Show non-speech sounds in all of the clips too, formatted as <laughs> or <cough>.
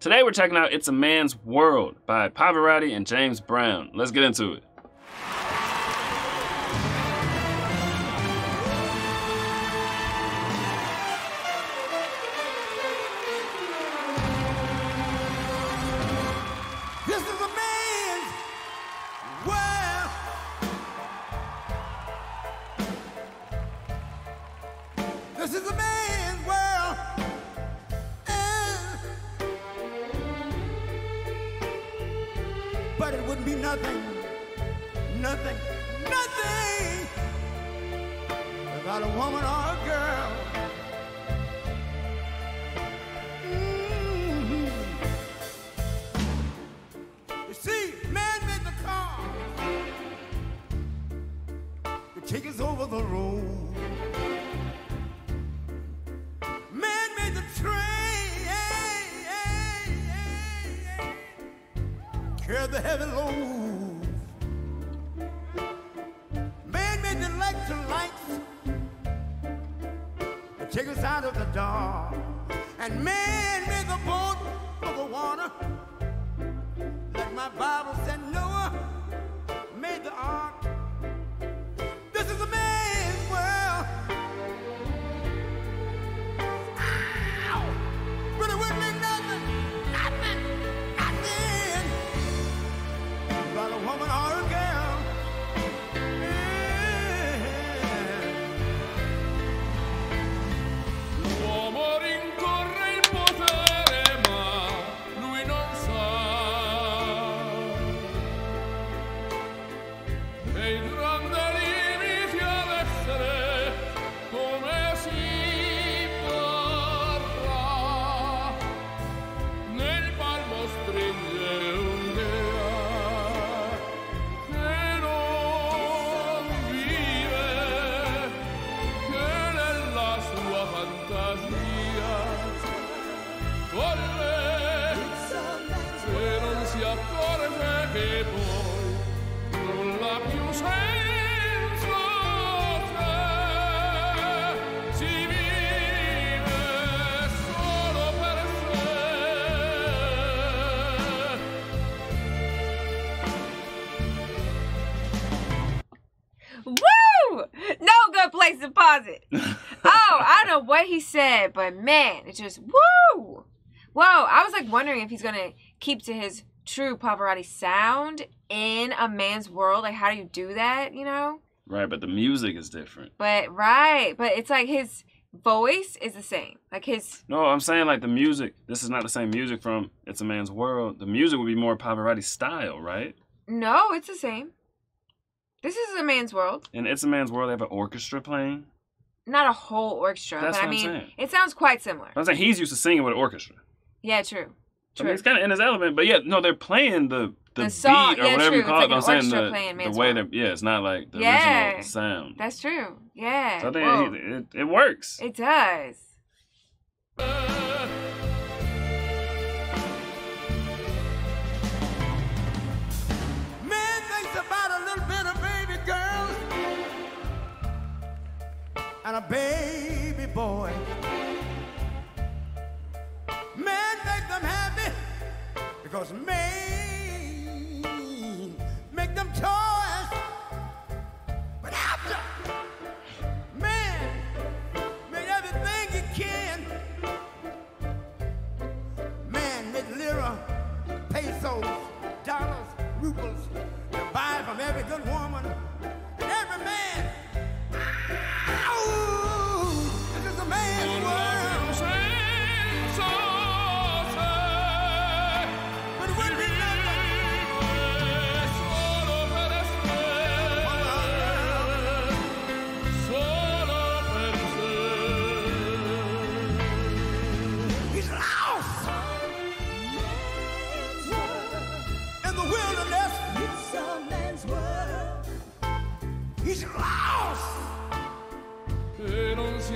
Today we're checking out It's a Man's World by Pavarotti and James Brown. Let's get into it. This is a nothing, nothing, nothing without a woman or a girl. Mhm. You see, man made the car to take us over the road. Man made the train, carry the heavy load. Out of the dark. And man made the boat for the water. Like my Bible pause <laughs> it. oh, I don't know what he said, but man, it just woo! Whoa! I was like wondering if he's gonna keep to his true Pavarotti sound in a man's world. Like, how do you do that? You know? Right, but the music is different. But right, but it's like his voice is the same. Like his No, I'm saying like the music. This is not the same music from It's a Man's World. The music would be more Pavarotti style, right? no, it's the same. This is a man's world. And It's a Man's World, they have an orchestra playing. Not a whole orchestra, That's but I what I'm mean, saying. it sounds quite similar. I'm saying he's used to singing with an orchestra. Yeah, true. I mean, it's kind of in his element, but yeah, no, they're playing the the, The song- beat or yeah, whatever true. you call It's it. like I'm saying the, playing the way that yeah, it's not like the Yeah. original sound. That's true. Yeah. So I think it, it, it works. It does. Uh, and a baby boy. Man make them happy because man make them toys.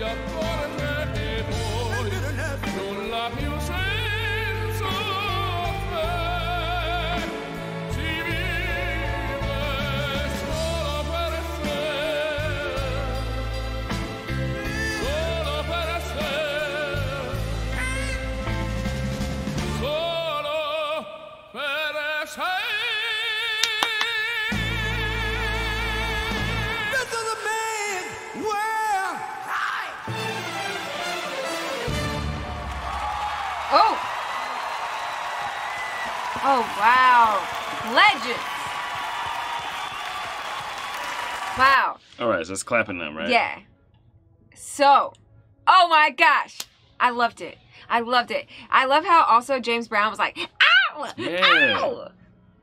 your. Oh. Oh wow. Legends. Wow. All right, so it's clapping them, right? Yeah. So, oh my gosh, I loved it. I loved it. I love how also James Brown was like, ow, Yeah. ow.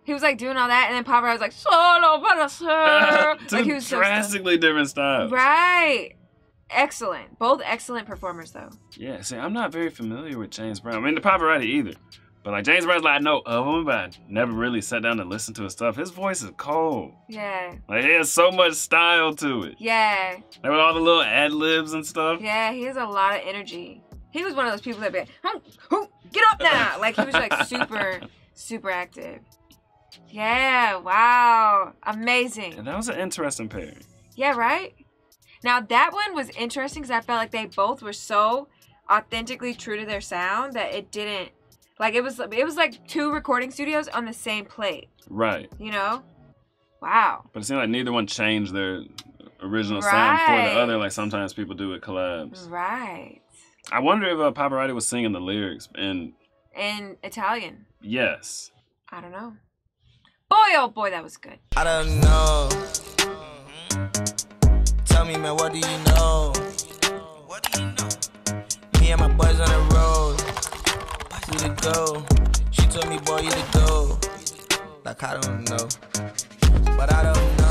He was like doing all that, and then Papa was like, solo ser. Two like he was so drastically different styles. right. Excellent. Both excellent performers though. Yeah, see, I'm not very familiar with James Brown. I mean, the Pavarotti either. But like James Brown's like I know of him, but I never really sat down to listen to his stuff. His voice is cold. Yeah. Like he has so much style to it. Yeah. Like with all the little ad libs and stuff. Yeah. He has a lot of energy. He was one of those people that be like, "Hum, hum, get up now. <laughs> Like he was like super, super active. Yeah. Wow. Amazing. And that was an interesting pairing. Yeah, right? Now that one was interesting because I felt like they both were so authentically true to their sound that it didn't like it was it was like two recording studios on the same plate, Right. you know? Wow. But it seemed like neither one changed their original sound for the other, like sometimes people do with collabs. Right. I wonder if uh, Pavarotti was singing the lyrics. And In Italian. yes. I don't know. Boy oh boy, that was good. I don't know. Tell me, man, what do you know? What do you know? Me and my boys on the road. We to go. She told me, boy, you to go. Like, I don't know. But I don't know.